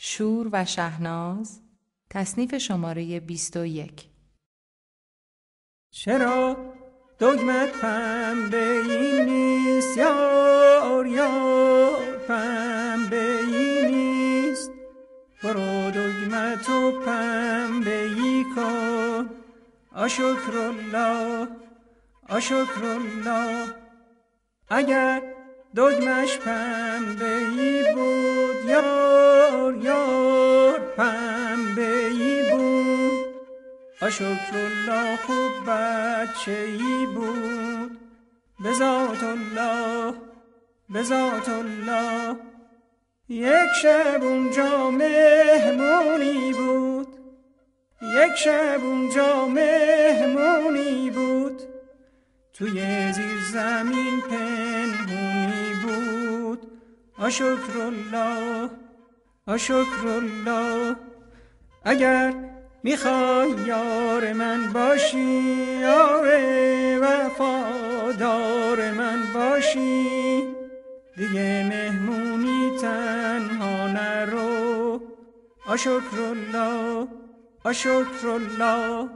شور و شهناز تصنیف شماره 21 چرا دگمت پنبه ای نیست یار یار پنبه ای نیست؟ برو دگمت و پنبه ای کن. آشکر الله آشکر الله اگر دگمش پنبه آشکر الله خوب بچه ای بود. به ذات الله به ذات الله. یک شب اونجا مهمونی بود. یک شب اونجا مهمونی بود. توی زیر زمین پنهونی بود. آشکر الله آشکر الله. اگر می‌خوای یار من باشی یار وفادار من باشی. دیگه مهمونی تنها نرو. آشکر الله آشکر الله